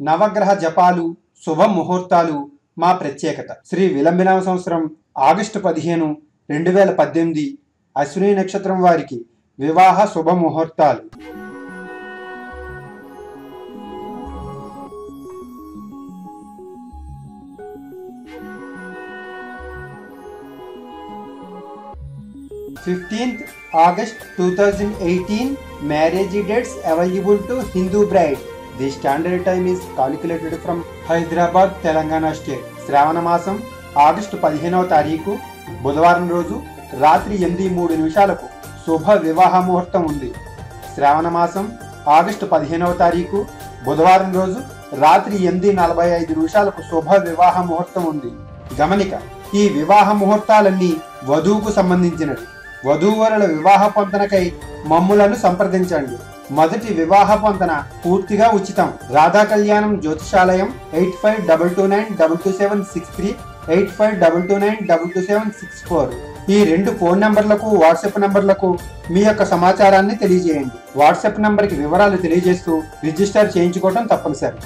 నవగ్రహ జపాలు శుభ ముహూర్తాలు మా ప్రత్యేకత. శ్రీ విలంబినామ సంవత్సరం ఆగస్టు పదిహేను రెండు వేల పద్దెనిమిది అశ్విని నక్షత్రం వారికి వివాహ శుభ ముహూర్తాలు. Fifteenth August two thousand eighteen marriage dates available to Hindu bride. The standard time is calculated from Hyderabad Telangana state శ్రావణ మాసం ఆగస్టు పదిహేనవ తారీఖు బుధవారం రోజు రాత్రి ఎనిమిది మూడు నిమిషాలకు శుభ వివాహ ముహూర్తం ఉంది. శ్రావణ మాసం ఆగస్టు పదిహేనవ తారీఖు బుధవారం రోజు రాత్రి ఎనిమిది నలభై ఐదు నిమిషాలకు శుభ వివాహ ముహూర్తం ఉంది. గమనిక ఈ వివాహ ముహూర్తాలన్నీ వధువుకు సంబంధించినవి. వధూవరుల వివాహ పొందనకై మమ్ములను సంప్రదించండి. మొదటి వివాహ పొంతన పూర్తిగా ఉచితం. Radha Kalyanam Jyothishalayam eight five double two nine double two seven six three eight five double two nine double two seven six four. ఈ రెండు ఫోన్ నంబర్లకు వాట్సాప్ నంబర్లకు మీ యొక్క సమాచారాన్ని తెలియజేయండి. వాట్సాప్ నంబర్కి వివరాలు తెలియజేస్తూ రిజిస్టర్ చేయించుకోవడం తప్పనిసరి.